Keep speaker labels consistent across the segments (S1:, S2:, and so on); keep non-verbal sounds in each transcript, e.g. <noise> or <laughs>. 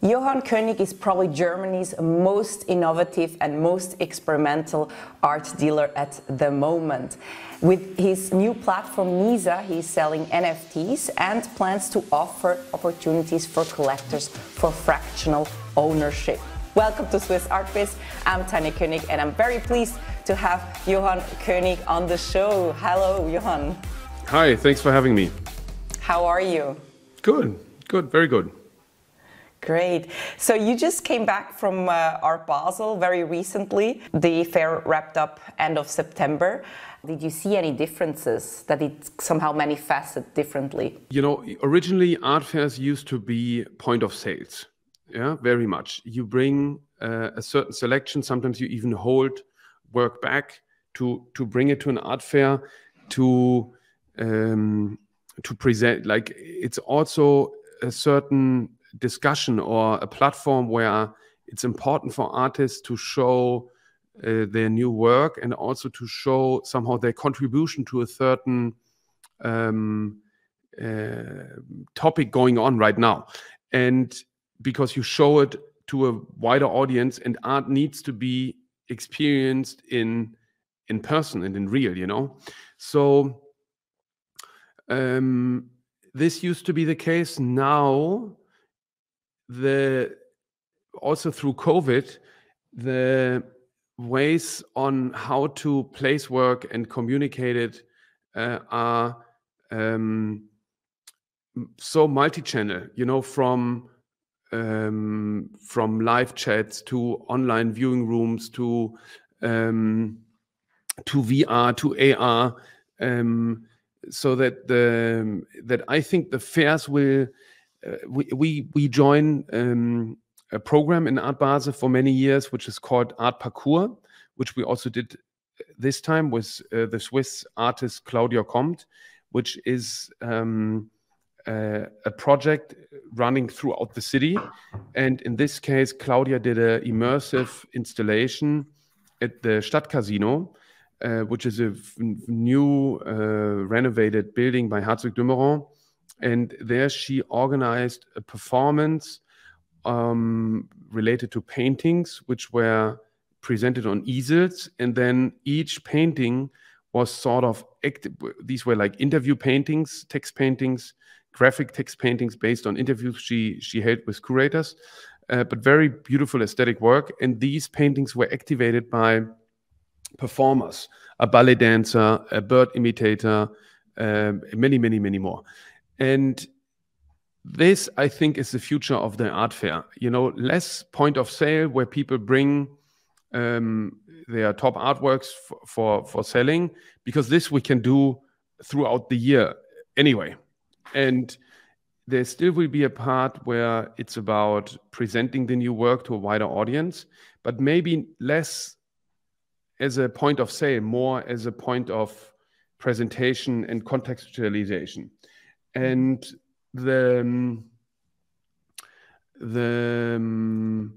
S1: Johann König is probably Germany's most innovative and most experimental art dealer at the moment. With his new platform Misa, he's selling NFTs and plans to offer opportunities for collectors for fractional ownership. Welcome to Swizz Art Biz. I'm Tanya König and I'm very pleased to have Johann König on the show. Hello, Johann.
S2: Hi, thanks for having me.
S1: How are you?
S2: Good, good, very good.
S1: Great. So you just came back from uh, Art Basel very recently. The fair wrapped up end of September. Did you see any differences that it somehow manifested differently?
S2: You know, originally art fairs used to be point of sales. Yeah, very much. You bring uh, a certain selection. Sometimes you even hold work back to to bring it to an art fair to um, to present. Like it's also a certain discussion or a platform where it's important for artists to show uh, their new work and also to show somehow their contribution to a certain um, uh, topic going on right now. And because you show it to a wider audience and art needs to be experienced in in person and in real you know so um, this used to be the case now the also through COVID, the ways on how to place work and communicate it uh, are um, so multi-channel. You know, from um, from live chats to online viewing rooms to um, to VR to AR, um, so that the that I think the fairs will we, we, we join um, a program in Art Basel for many years, which is called Art Parcours, which we also did this time with uh, the Swiss artist Claudia Comte, which is um, uh, a project running throughout the city. And in this case, Claudia did an immersive installation at the Stadtcasino, uh, which is a new uh, renovated building by Herzog de Meuron and there she organized a performance um, related to paintings, which were presented on easels, and then each painting was sort of these were like interview paintings, text paintings, graphic text paintings based on interviews she she held with curators, uh, but very beautiful aesthetic work. And these paintings were activated by performers, a ballet dancer, a bird imitator, uh, many, many, many more. And this, I think, is the future of the art fair. You know, less point of sale where people bring um, their top artworks for, for, for selling, because this we can do throughout the year anyway. And there still will be a part where it's about presenting the new work to a wider audience, but maybe less as a point of sale, more as a point of presentation and contextualization and the um, the um,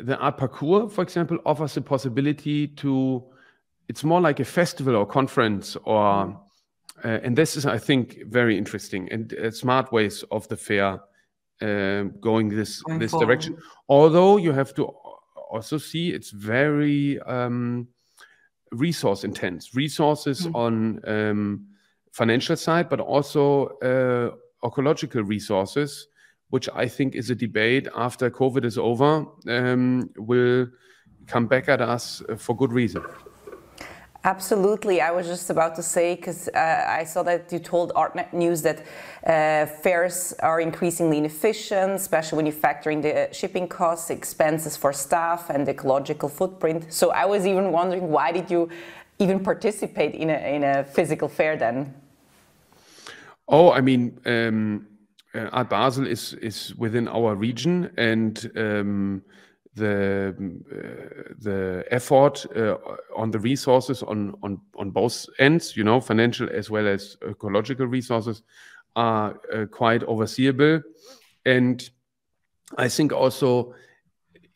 S2: the art parcours, for example, offers the possibility to. It's more like a festival or conference, or uh, and this is, I think, very interesting and uh, smart ways of the fair uh, going this going this forward. direction. Although you have to also see it's very um, resource intense. Resources mm. on um, financial side, but also uh, ecological resources, which I think is a debate after COVID is over, um, will come back at us for good reason.
S1: Absolutely. I was just about to say, because uh, I saw that you told ArtNet News that uh, fairs are increasingly inefficient, especially when you factor in the shipping costs, expenses for staff, and ecological footprint. So I was even wondering why did you even participate in a, in a physical fair then?
S2: Oh, I mean, um, uh, Basel is is within our region, and um, the uh, the effort uh, on the resources on on on both ends, you know, financial as well as ecological resources, are uh, quite overseeable, and I think also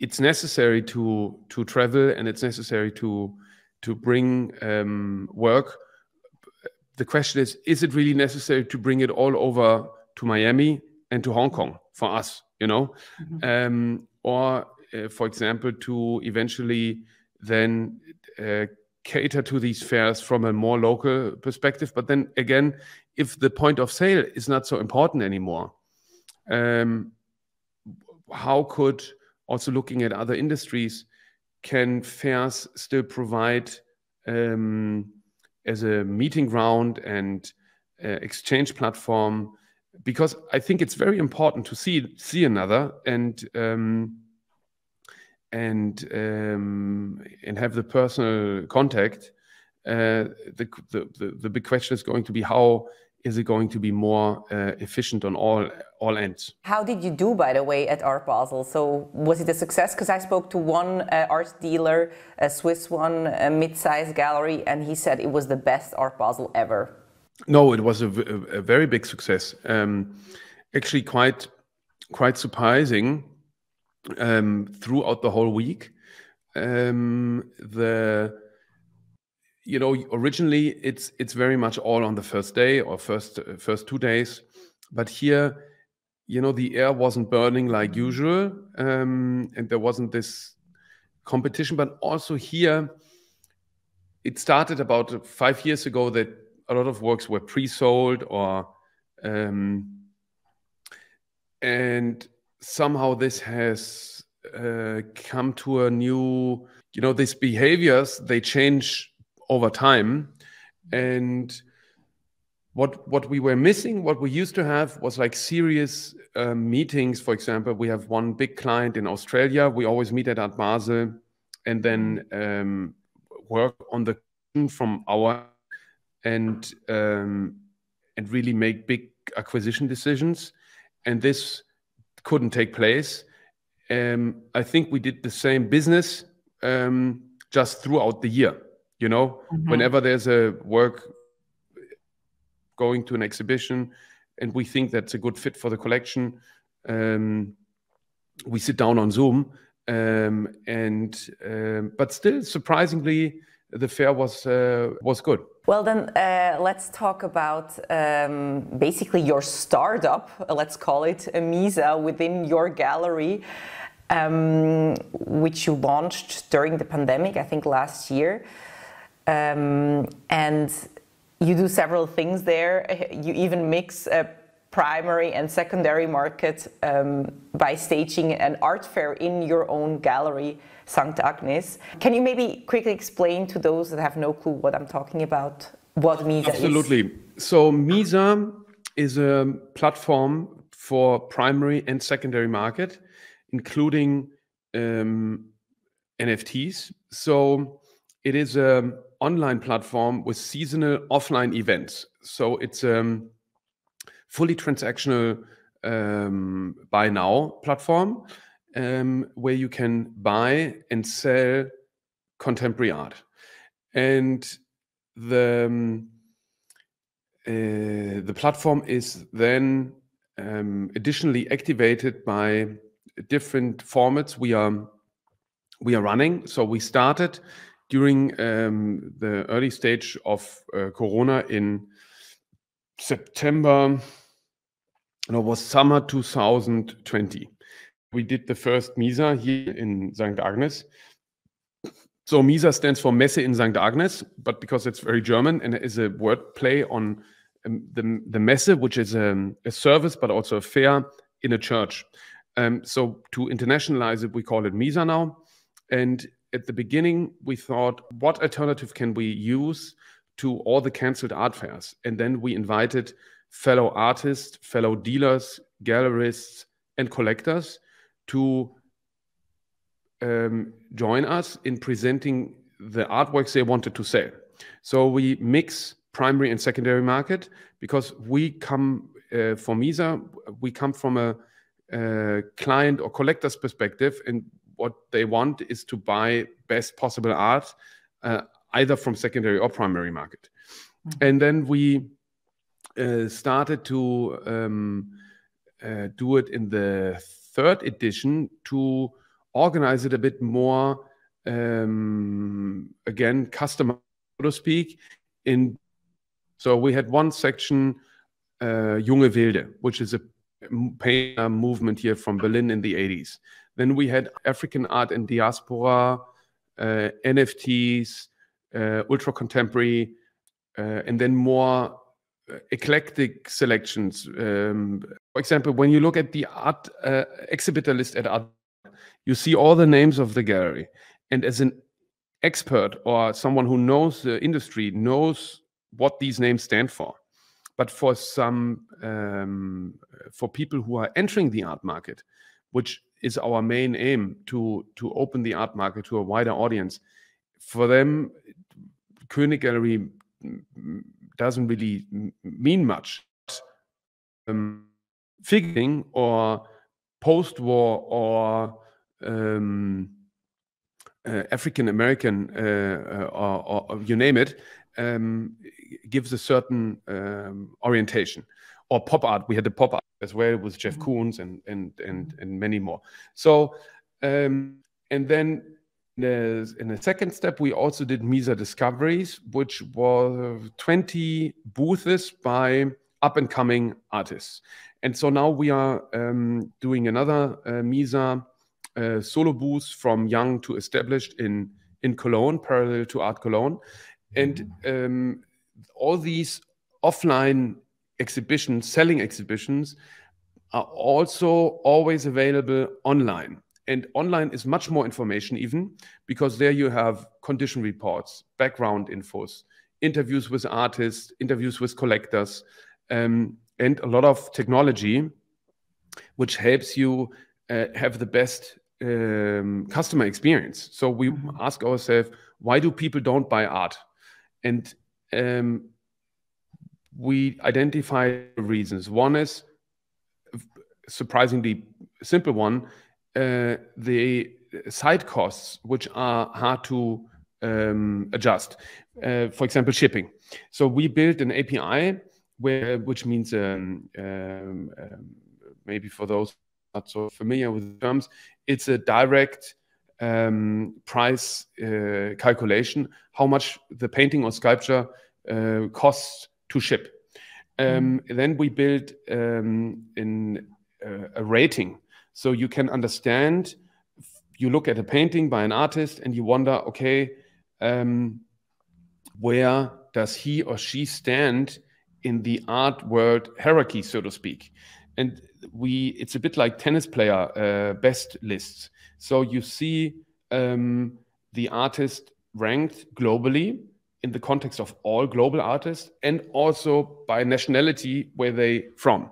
S2: it's necessary to to travel and it's necessary to to bring um, work the question is is it really necessary to bring it all over to Miami and to Hong Kong for us? you know, mm-hmm. um, or uh, for example, to eventually then uh, cater to these fairs from a more local perspective. But then again, if the point of sale is not so important anymore, um, how could also looking at other industries, can fairs still provide um, as a meeting ground and uh, exchange platform? Because I think it's very important to see see another and um, and um, and have the personal contact. Uh, the, the the big question is going to be how is it going to be more uh, efficient on all all ends?
S1: How did you do, by the way, at Art Basel? So was it a success? Because I spoke to one uh, art dealer, a Swiss one, a mid-sized gallery, and he said it was the best Art Basel ever.
S2: No, it was a, a very big success. Um, actually, quite quite surprising um, throughout the whole week. Um, the you know originally it's it's very much all on the first day or first uh, first two days. But here you know the air wasn't burning like usual um, and there wasn't this competition. But also here it started about five years ago that a lot of works were pre-sold or um, and somehow this has uh, come to a new you know these behaviors they change over time. And what what we were missing, what we used to have, was like serious um, meetings. For example, we have one big client in Australia. We always meet at Basel, and then um, work on the from our and um, and really make big acquisition decisions. And this couldn't take place. Um, I think we did the same business um, just throughout the year. You know, mm-hmm. whenever there's a work going to an exhibition and we think that's a good fit for the collection, um, we sit down on Zoom. Um, and um, but still, surprisingly, the fair was uh, was good.
S1: Well, then uh, let's talk about um, basically your startup. Let's call it Misa within your gallery, um, which you launched during the pandemic, I think last year. Um, and you do several things there. You even mix a primary and secondary market um, by staging an art fair in your own gallery, St. Agnes. Can you maybe quickly explain to those that have no clue what I'm talking about what Misa
S2: Absolutely.
S1: is?
S2: Absolutely. So Misa is a platform for primary and secondary market, including um, NFTs. So it is a online platform with seasonal offline events. So it's a um, fully transactional um, buy now platform um, where you can buy and sell contemporary art. And the um, uh, the platform is then um, additionally activated by different formats we are we are running. So we started during um, the early stage of uh, Corona in September, no, was summer 2020. We did the first Misa here in St. Agnes. So Misa stands for Messe in St. Agnes, but because it's very German and it is a word play on um, the, the Messe, which is um, a service but also a fair in a church. Um, so to internationalize it, we call it Misa now. And at the beginning, we thought, what alternative can we use to all the canceled art fairs? And then we invited fellow artists, fellow dealers, gallerists, and collectors to um, join us in presenting the artworks they wanted to sell. So we mix primary and secondary market because we come uh, for Misa, we come from a, a client or collector's perspective, and what they want is to buy best possible art, uh, either from secondary or primary market. Mm-hmm. And then we uh, started to um, uh, do it in the third edition to organize it a bit more, um, again, custom, so to speak. In so we had one section, uh, Junge Wilde, which is a painter movement here from Berlin in the 80s. Then we had African art and diaspora, uh, NFTs, uh, ultra contemporary, uh, and then more uh, eclectic selections. Um, for example, when you look at the art uh, exhibitor list at art, you see all the names of the gallery, and as an expert or someone who knows the industry knows what these names stand for. But for some, um, for people who are entering the art market, which is our main aim to to open the art market to a wider audience, for them, Koenig Gallery doesn't really mean much. Um, figuring or post-war or um, uh, African American uh, uh, or, or, you name it um, gives a certain um, orientation. Or pop art, we had the pop art as well with Jeff mm-hmm. Koons and and and and many more. So um, and then in the second step, we also did MISA Discoveries, which was 20 booths by up and coming artists. And so now we are um, doing another uh, MISA uh, solo booth from young to established in, in Cologne, parallel to Art Cologne. And um, all these offline exhibitions, selling exhibitions, are also always available online. And online is much more information, even because there you have condition reports, background infos, interviews with artists, interviews with collectors, um, and a lot of technology, which helps you uh, have the best um, customer experience. So we mm-hmm. ask ourselves, why do people don't buy art? And um, we identify reasons. One is surprisingly simple one uh, the side costs, which are hard to um, adjust. Uh, for example, shipping. So we built an API, where which means um, um, um, maybe for those not so familiar with terms, it's a direct um, price uh, calculation, how much the painting or sculpture uh, costs to ship. Um, mm. Then we built um, in uh, a rating so you can understand, you look at a painting by an artist and you wonder, okay, um, where does he or she stand in the art world hierarchy, so to speak? And we, it's a bit like tennis player uh, best lists. So you see um, the artist ranked globally in the context of all global artists and also by nationality where they from.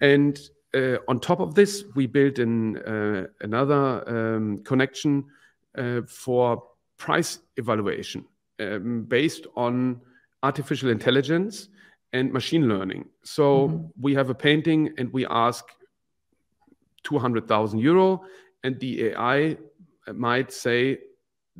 S2: And uh, on top of this, we built in uh, another um, connection uh, for price evaluation um, based on artificial intelligence and machine learning. So mm-hmm. we have a painting and we ask 200,000 euro, and the AI might say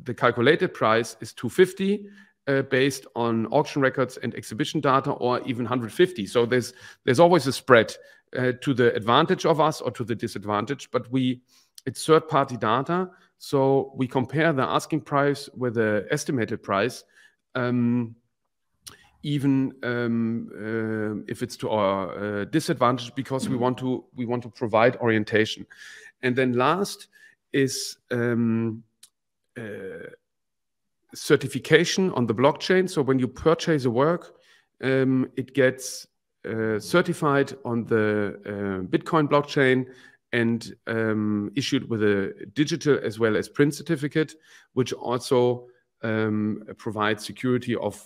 S2: the calculated price is 250 uh, based on auction records and exhibition data or even 150 so there's there's always a spread uh, to the advantage of us or to the disadvantage, but we it's third party data. So we compare the asking price with the estimated price, um, even um, uh, if it's to our uh, disadvantage, because we want to we want to provide orientation. And then last is um, uh, certification on the blockchain. So when you purchase a work, um, it gets uh, certified on the uh, Bitcoin blockchain and um, issued with a digital as well as print certificate, which also um, provides security of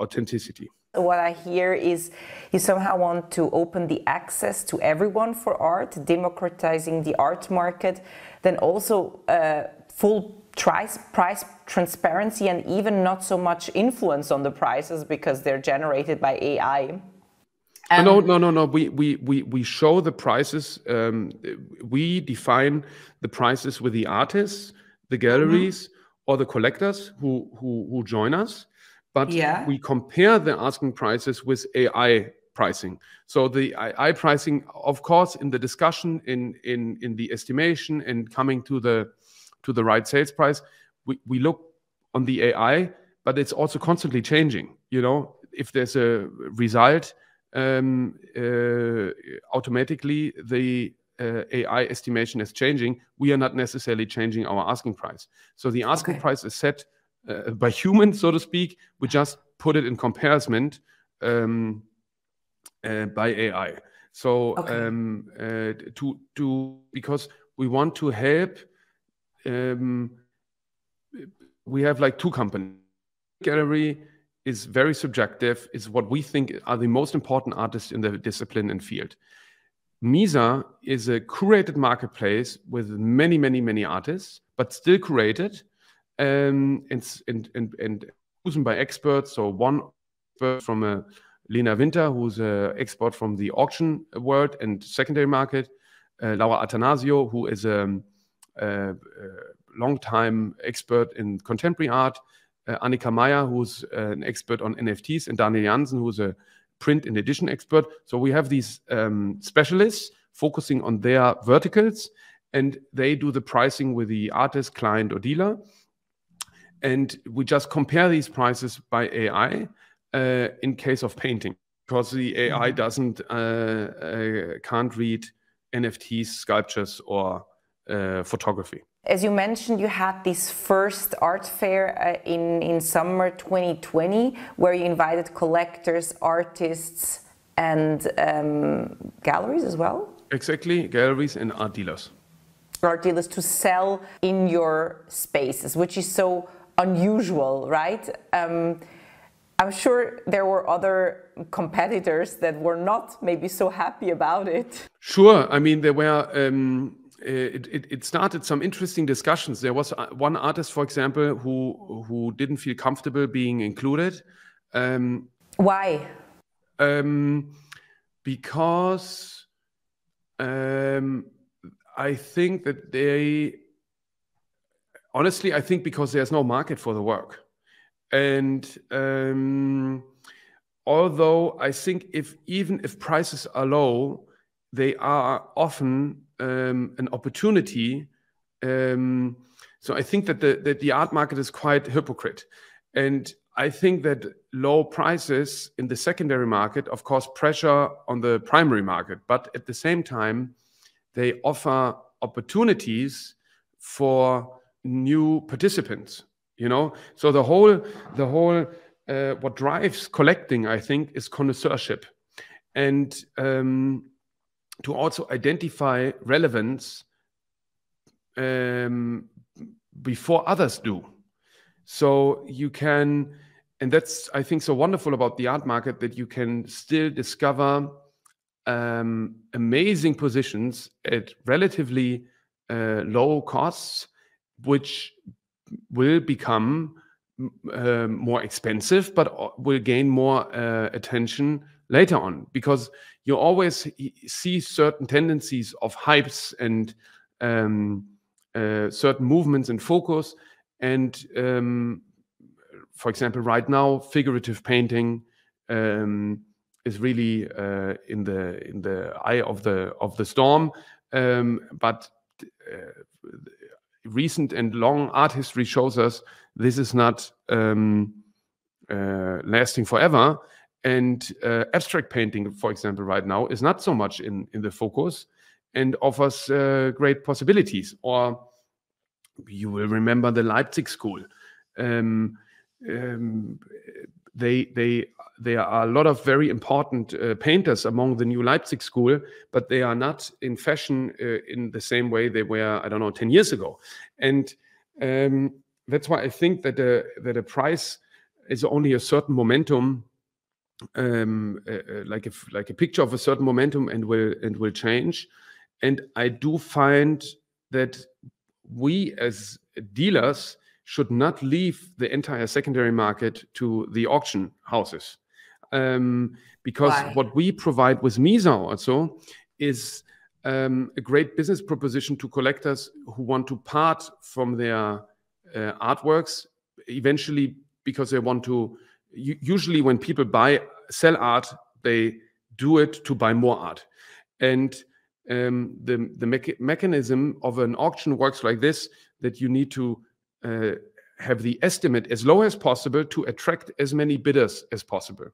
S2: authenticity.
S1: What I hear is you somehow want to open the access to everyone for art, democratizing the art market, then also uh, full price, price transparency and even not so much influence on the prices because they're generated by AI.
S2: Um, no, no, no, no. We we we we show the prices. Um, we define the prices with the artists, the galleries, mm-hmm. or the collectors who who who join us. But yeah. we compare the asking prices with AI pricing. So the AI pricing, of course, in the discussion, in in in the estimation, and coming to the to the right sales price, we we look on the AI, but it's also constantly changing. You know, if there's a result um, uh, automatically the uh, AI estimation is changing, we are not necessarily changing our asking price. So the asking
S1: Okay.
S2: price is set uh, by humans, so to speak. We just put it in comparison um, uh, by AI. So
S1: Okay.
S2: um, uh, to to because we want to help. Um, we have like two companies. Gallery is very subjective. Is what we think are the most important artists in the discipline and field. Misa is a curated marketplace with many, many, many artists, but still curated um, and, and, and, and chosen by experts. So one from uh, Lena Winter, who's an expert from the auction world and secondary market. Uh, Laura Atanasio, who is a, um, a, a long-time expert in contemporary art. Uh, Annika Meyer, who's uh, an expert on NFTs, and Daniel Jansen, who's a print and edition expert. So we have these um, specialists focusing on their verticals, and they do the pricing with the artist, client, or dealer. And we just compare these prices by AI uh, in case of painting, because the AI doesn't uh, uh, can't read NFTs, sculptures, or uh, photography.
S1: As you mentioned, you had this first art fair uh, in, in summer 2020 where you invited collectors, artists, and um, galleries as well,
S2: Exactly, galleries and art dealers.
S1: art dealers to sell in your spaces, which is so unusual, right? Um, I'm sure there were other competitors that were not maybe so happy about it.
S2: Sure. I mean, there were. Um, it, it, it started some interesting discussions. There was uh, one artist, for example, who who didn't feel comfortable being included, um,
S1: Why?
S2: um, because um, I think that they. Honestly, I think because there's no market for the work, and um, although I think if even if prices are low, they are often um, an opportunity. Um, so I think that the that the art market is quite hypocrite, and I think that low prices in the secondary market, of course, pressure on the primary market, but at the same time, they offer opportunities for new participants. You know, so the whole the whole uh, what drives collecting, I think, is connoisseurship, and um, to also identify relevance um, before others do. So you can, and that's I think so wonderful about the art market that you can still discover um, amazing positions at relatively uh, low costs, which will become uh, more expensive, but uh, will gain more uh, attention later on because you always see certain tendencies of hypes and um, uh, certain movements and focus. And um, for example, right now, figurative painting um, is really uh, in the in the eye of the of the storm. Um, but uh, recent and long art history shows us this is not um, uh, lasting forever. And uh, abstract painting, for example, right now is not so much in in the focus and offers uh, great possibilities. Or you will remember the Leipzig School. Um, um, they they there are a lot of very important uh, painters among the new Leipzig school, but they are not in fashion uh, in the same way they were I don't know ten years ago, and um, that's why I think that a, that a price is only a certain momentum, um, uh, like a like a picture of a certain momentum, and will and will change. And I do find that we as dealers should not leave the entire secondary market to the auction houses. Um, because
S1: Why?
S2: what we provide with Misa also is um, a great business proposition to collectors who want to part from their uh, artworks eventually because they want to. Usually, when people buy sell art, they do it to buy more art, and um, the the mecha- mechanism of an auction works like this: that you need to uh, have the estimate as low as possible to attract as many bidders as possible.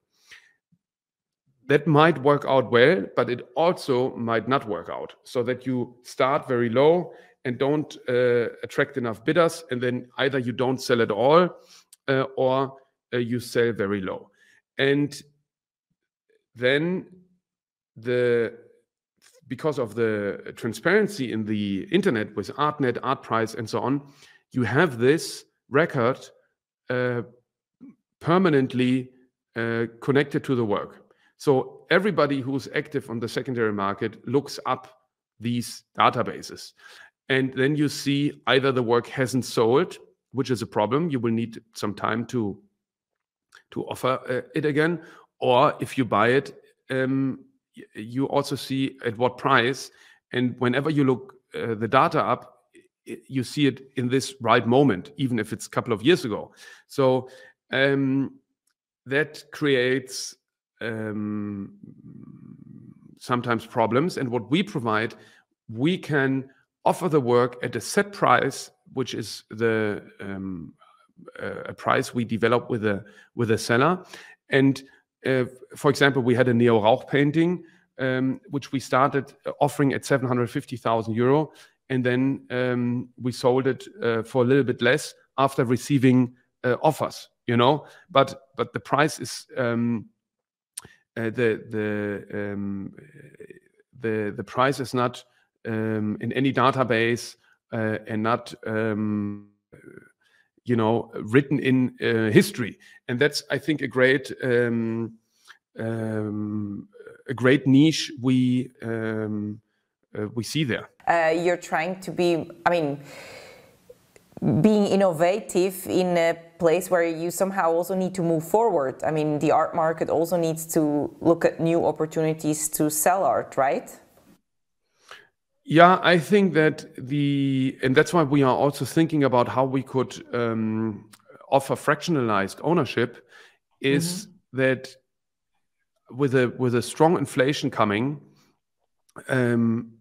S2: that might work out well, but it also might not work out. So that you start very low and don't uh, attract enough bidders, and then either you don't sell at all uh, or you sell very low. And then the because of the transparency in the internet with Artnet, Artprice, and so on, you have this record uh, permanently uh, connected to the work. So everybody who's active on the secondary market looks up these databases. And then you see either the work hasn't sold, which is a problem. You will need some time to, to offer uh, it again. Or if you buy it, um, you also see at what price. And whenever you look uh, the data up, you see it in this right moment, even if it's a couple of years ago. So um, that creates um, sometimes problems. And what we provide, we can offer the work at a set price, which is the um, a price we develop with a with a seller. And uh, for example, we had a Neo Rauch painting, um, which we started offering at 750,000 euro. And then um, we sold it uh, for a little bit less after receiving uh, offers, you know. But but the price is um, uh, the the um, the the price is not um, in any database uh, and not um, you know written in uh, history. And that's i think a great um, um, a great niche we um, uh, we see there.
S1: Uh, you're trying to be i mean being innovative in a place where you somehow also need to move forward. I mean the art market also needs to look at new opportunities to sell art right
S2: yeah, I think that the, and that's why we are also thinking about how we could um, offer fractionalized ownership, is mm-hmm. that with a with a strong inflation coming, um,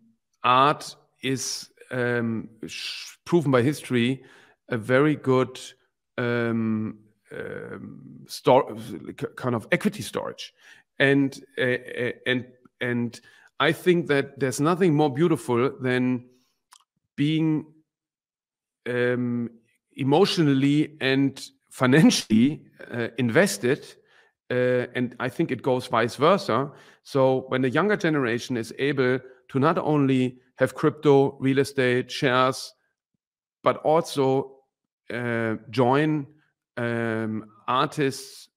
S2: art is um, sh- proven by history a very good um, um, store, kind of equity storage, and uh, and and I think that there's nothing more beautiful than being um, emotionally and financially uh, invested. Uh, and I think it goes vice versa. So when the younger generation is able to not only have crypto, real estate, shares, but also uh, join um, artists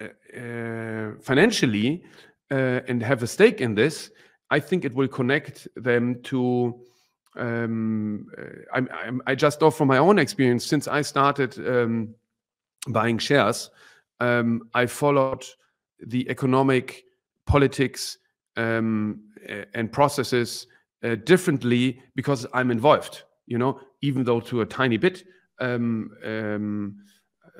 S2: uh, uh, financially uh, and have a stake in this, I think it will connect them to. Um, uh, I'm, I'm, i just know from my own experience since I started um, buying shares, um, I followed the economic politics um, and processes uh, differently because I'm involved. You know, even though to a tiny bit. Um, um,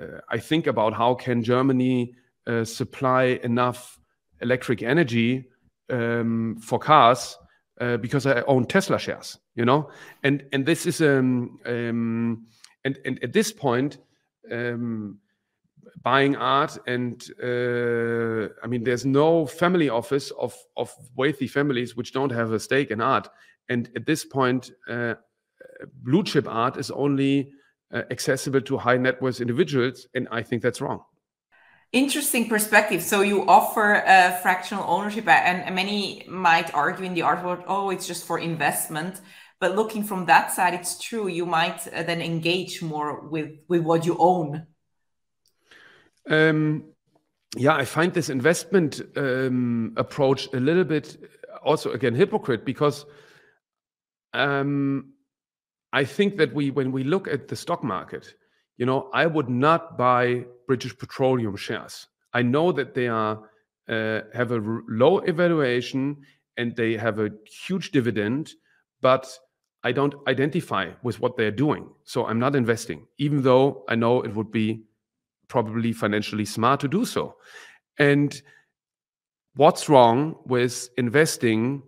S2: uh, I think about how can Germany uh, supply enough electric energy um, for cars uh, because I own Tesla shares, you know, and and this is um, um and and at this point, um, buying art and uh, I mean, there's no family office of of wealthy families which don't have a stake in art, and at this point, uh, blue chip art is only uh, accessible to high net worth individuals, and I think that's wrong
S1: interesting perspective. So you offer a fractional ownership, and many might argue in the art world, oh, it's just for investment. But looking from that side, it's true. You might uh, then engage more with with what you own.
S2: Um, yeah, I find this investment um, approach a little bit also again hypocrite because um, I think that we when we look at the stock market, you know, I would not buy British Petroleum shares. I know that they are uh, have a low evaluation and they have a huge dividend, but I don't identify with what they're doing. So I'm not investing, even though I know it would be probably financially smart to do so. And what's wrong with investing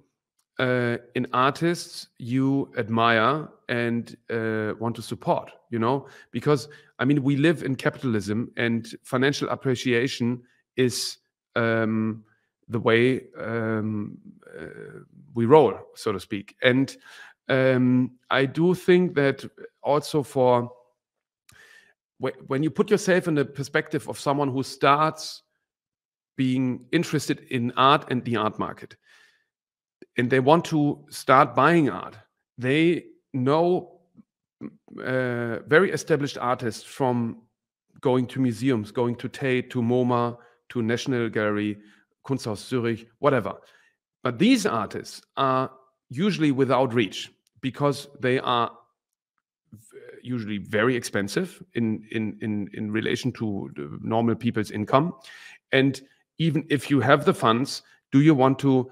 S2: uh, in artists you admire and uh, want to support? You know, because I mean, we live in capitalism, and financial appreciation is um, the way um, uh, we roll, so to speak. And um, I do think that also for when you put yourself in the perspective of someone who starts being interested in art and the art market, and they want to start buying art, they know uh, very established artists from going to museums, going to Tate, to MoMA, to National Gallery, Kunsthaus Zurich, whatever. But these artists are usually without reach because they are usually very expensive in in in in relation to normal people's income and even if you have the funds do you want to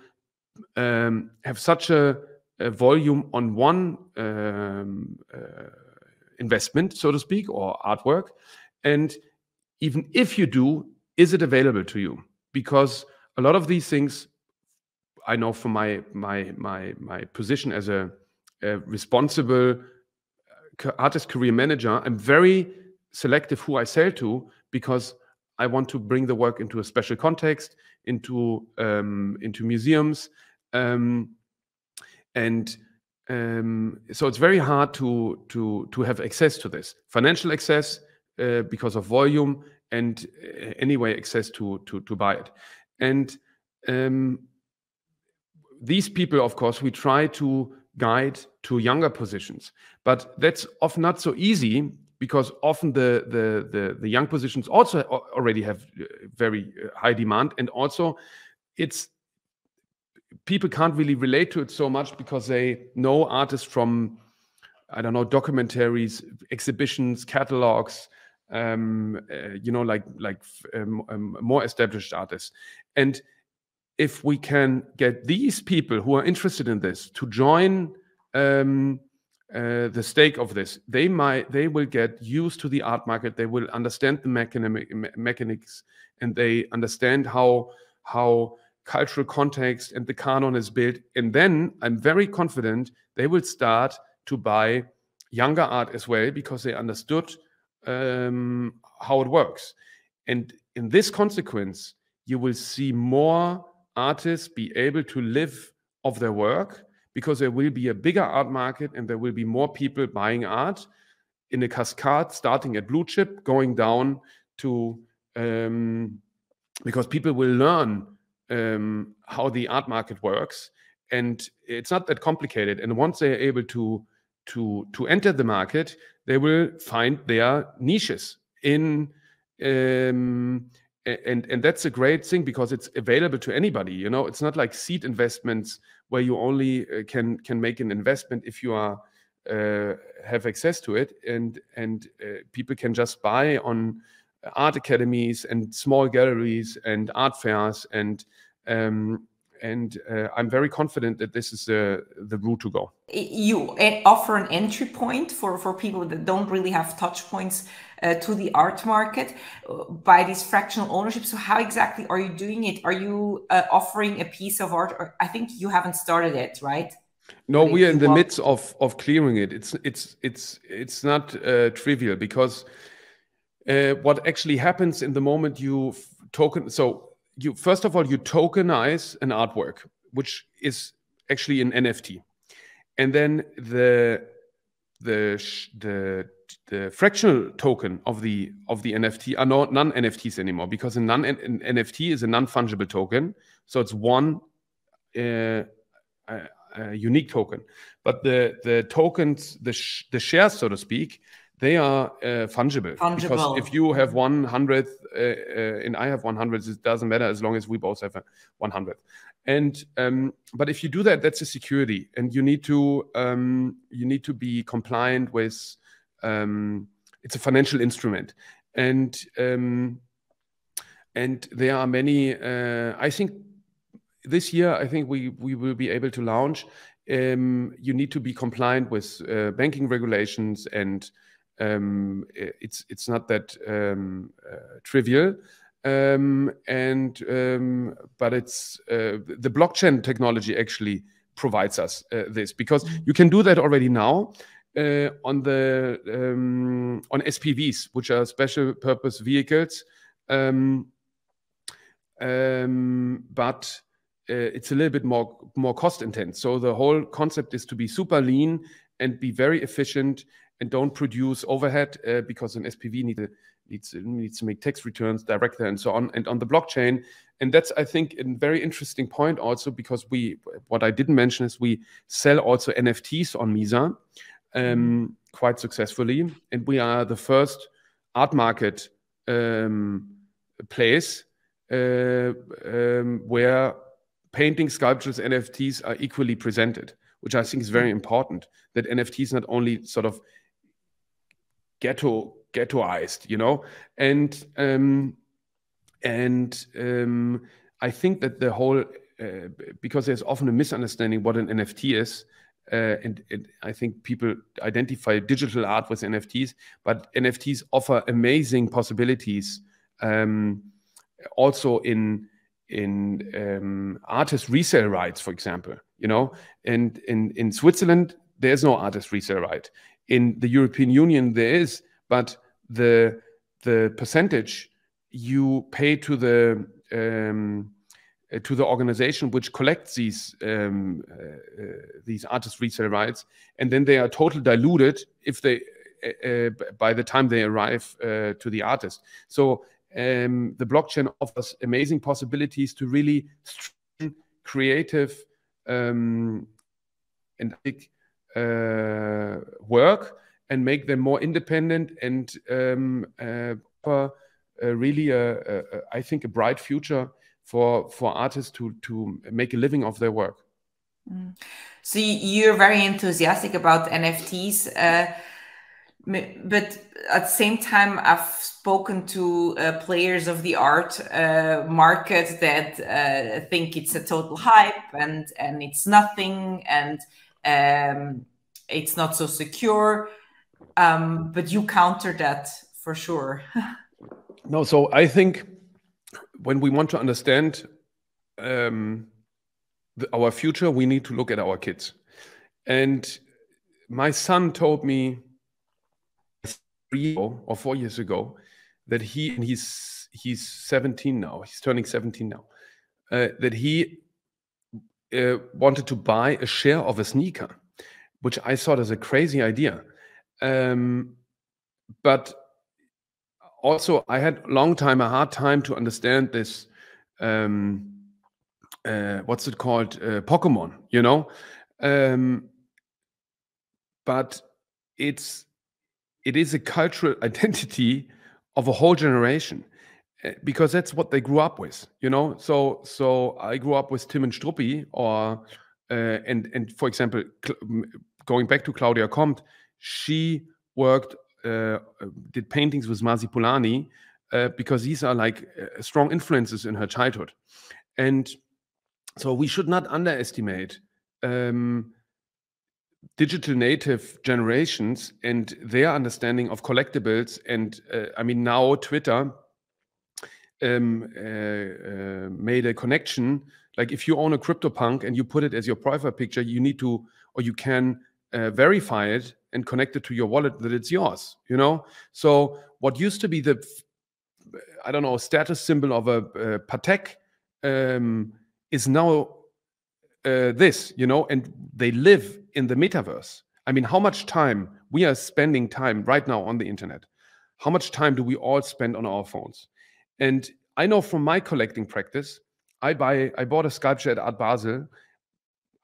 S2: um, have such a, a, volume on one um, uh, investment so to speak or artwork. And even if you do is it available to you? Because a lot of these things i know from my my my my position as a, a responsible artist career manager, I'm very selective who I sell to because I want to bring the work into a special context, into um, into museums, um, and um, so it's very hard to to to have access to this. Financial access uh, because of volume and uh, anyway access to to to buy it, and um, these people, of course, we try to guide to younger positions. But that's often not so easy because often the the the, the young positions also already have uh, very uh, high demand, and also it's people can't really relate to it so much because they know artists from I don't know documentaries, exhibitions, catalogs, um, uh, you know, like like um, um, more established artists, and if we can get these people who are interested in this to join um, uh, the stake of this, they might they will get used to the art market. They will understand the mechanic, me mechanics, and they understand how how cultural context and the canon is built. And then I'm very confident they will start to buy younger art as well because they understood um, how it works. And in this consequence, you will see more artists be able to live of their work because there will be a bigger art market and there will be more people buying art in a cascade starting at blue chip going down to um, because people will learn um, how the art market works. And it's not that complicated. And once they're able to to to enter the market they will find their niches in um, and and that's a great thing because it's available to anybody you know? It's not like seed investments where you only uh, can can make an investment if you are uh, have access to it. And and uh, people can just buy on art academies and small galleries and art fairs and um, and uh, I'm very confident that this is the the route to go.
S1: You offer an entry point for for people that don't really have touch points uh, to the art market uh, by this fractional ownership. So how exactly are you doing it? Are you uh, offering a piece of art? Or I think you haven't started it, right?
S2: No, we are in the midst of of clearing it. It's it's it's it's not uh, trivial because uh, what actually happens in the moment you token so you first of all you tokenize an artwork which is actually an nft and then the the the the fractional token of the of the nft are not non nfts anymore because a non an nft is a non fungible token. So it's one uh, unique token. But the the tokens the sh the shares so to speak they are uh, fungible.
S1: fungible.
S2: Because if you have 100 uh, uh, and I have 100, it doesn't matter as long as we both have a 100. And um, but if you do that, that's a security, and you need to um, you need to be compliant with. Um, it's a financial instrument, and um, and there are many. Uh, I think this year, I think we we will be able to launch. Um, you need to be compliant with uh, banking regulations and um, it's it's not that um, uh, trivial. Um, and um, but it's uh, the blockchain technology actually provides us uh, this because you can do that already now uh, on the um, on SPVs, which are special purpose vehicles. Um, but uh, it's a little bit more more cost intense. So the whole concept is to be super lean and be very efficient and don't produce overhead uh, because an SPV needs needs needs to make tax returns directly and so on. And on the blockchain, and that's I think a very interesting point also because we what I didn't mention is we sell also NFTs on Misa um, quite successfully, and we are the first art market um, place uh, um, where painting, sculptures, NFTs are equally presented, which I think is very important. That NFTs not only sort of ghetto ghettoized, you know, and um, and um, I think that the whole uh, because there's often a misunderstanding what an NFT is. Uh, and, and, I think people identify digital art with NFTs, but NFTs offer amazing possibilities um, also in in um, artist resale rights, for example. You know, and in in Switzerland there's no artist resale right. In the European Union there is, but the the percentage you pay to the um, uh, to the organization which collects these um, uh, uh, these artist resale rights, and then they are totally diluted if they uh, uh by the time they arrive uh, to the artist. So um, the blockchain offers amazing possibilities to really strengthen creative um, and big work and make them more independent and um, offer really, a, a, a, I think, a bright future for for artists to to make a living of their work.
S3: Mm. So you're very enthusiastic about NFTs, uh, but at the same time, I've spoken to uh, players of the art uh, market that uh, think it's a total hype and and it's nothing and um, it's not so secure. Um, but you counter that for sure. <laughs>
S2: no, so I think when we want to understand um, the, our future, we need to look at our kids. And my son told me three or four years ago that he and he's he's 17 now. He's turning 17 now. Uh, that he uh, wanted to buy a share of a sneaker, which I thought as a crazy idea. Um, but also I had a long time a hard time to understand this. Um, uh, what's it called? Uh, Pokemon, you know. Um, but it's it is a cultural <laughs> identity of a whole generation because that's what they grew up with you know so so i grew up with tim and struppi or uh, and and for example going back to Claudia Comte she worked uh, did paintings with Marsupilami uh, because these are like strong influences in her childhood. And so we should not underestimate um, digital native generations and their understanding of collectibles. And I mean, now Twitter um, uh, uh, made a connection. Like if you own a CryptoPunk and you put it as your profile picture, you need to, or you can verify it and connect it to your wallet that it's yours you know? So what used to be the i don't know status symbol of a, a patek um, is now uh, this you know? And they live in the metaverse. I mean how much time we are spending time right now on the internet. How much time do we all spend on our phones and i know from my collecting practice i buy i bought a sculpture at art basel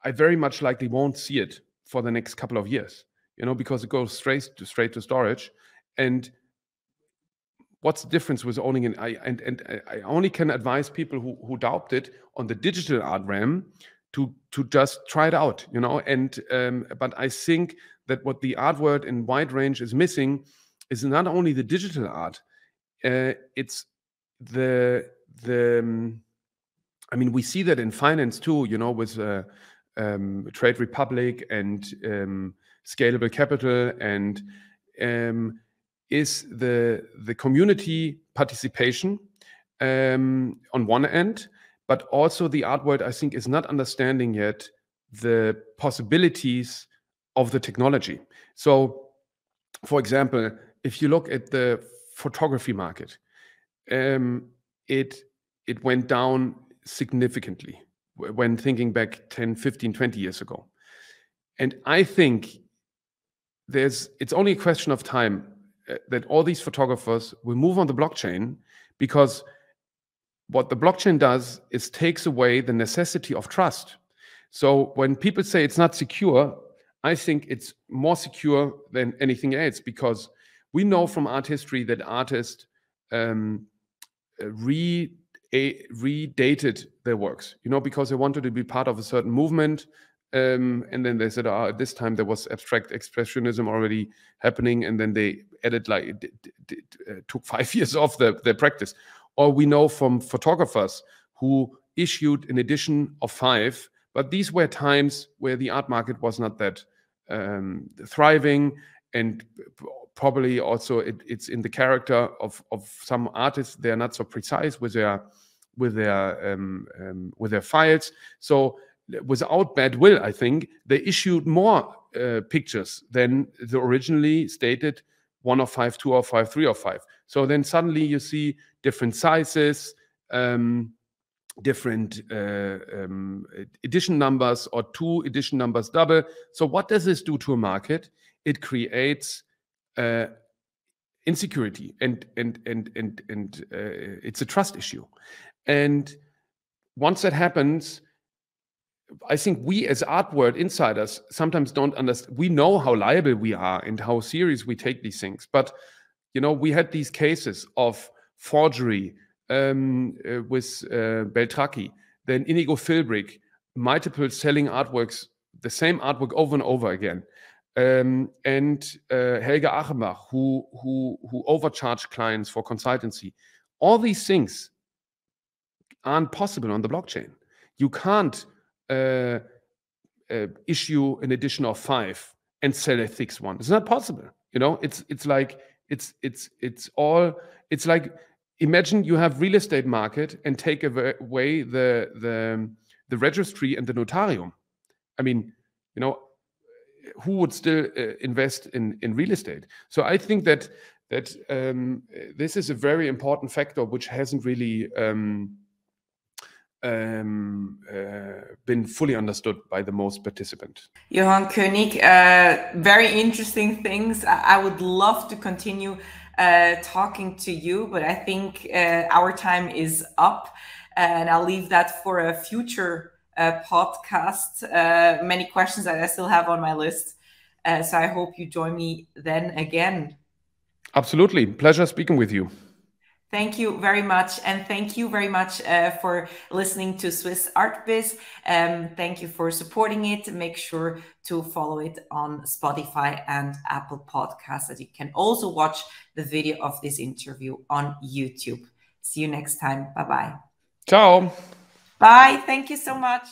S2: i very much likely won't see it for the next couple of years you know, because it goes straight to straight to storage. And what's the difference with owning an I and and I only can advise people who who doubt it on the digital art realm to to just try it out, you know. And um, but I think that what the art world in wide range is missing is not only the digital art, uh, it's the the um, I mean we see that in finance too, you know, with uh, um, Trade Republic and um, scalable capital and um, is the the community participation um, on one end, but also the art world I think is not understanding yet the possibilities of the technology. So, for example, if you look at the photography market, um, it it went down significantly when thinking back 10, 15, 20 years ago. And I think there's it's only a question of time uh, that all these photographers will move on the blockchain because what the blockchain does is takes away the necessity of trust. So when people say it's not secure, I think it's more secure than anything else because we know from art history that artists um, re a, redated their works, you know, because they wanted to be part of a certain movement. Um, and then they said, oh, at this time there was abstract expressionism already happening, and then they added like it, it, it uh, took <laughs> five years off the, their practice. Or we know from photographers who issued an edition of five, but these were times where the art market was not that um, thriving, and probably also it, it's in the character of of some artists. They are not so precise with their with their um, um, with their files. So without bad will, I think they issued more uh, pictures than the originally stated one of five, two or five, three or five. So then suddenly you see different sizes, um, different uh, um, edition numbers, or two edition numbers double. So what does this do to a market? It creates uh, insecurity, and and and and and uh, it's a trust issue. And once that happens, I think we as art world insiders sometimes don't understand. We know how liable we are and how serious we take these things. But you know, we had these cases of forgery um, uh, with uh, Beltracchi, then Inigo Philbrick, multiple selling artworks, the same artwork over and over again. Um, and uh, Helge Achenbach, who who who overcharged clients for consultancy. All these things aren't possible on the blockchain. You can't uh, uh, issue an edition of five and sell a fixed one. It's not possible. You know, it's it's like it's it's it's all it's like imagine you have real estate market and take away the the the registry and the notarium. I mean, you know, who would still uh, invest in in real estate? So I think that that um, this is a very important factor which hasn't really um, um, uh, been fully understood by the most participant.
S1: Johann König, uh, very interesting things. I, would love to continue uh, talking to you, but I think uh, our time is up, and I'll leave that for a future uh, podcast. Uh, many questions that I still have on my list, so I hope you join me then again.
S2: Absolutely, pleasure speaking with you.
S1: Thank you very much. And thank you very much uh, for listening to Swizz Art Biz. Um, thank you for supporting it. Make sure to follow it on Spotify and Apple Podcasts. That you can also watch the video of this interview on YouTube. See you next time. Bye bye.
S2: Ciao.
S1: Bye. Thank you so much.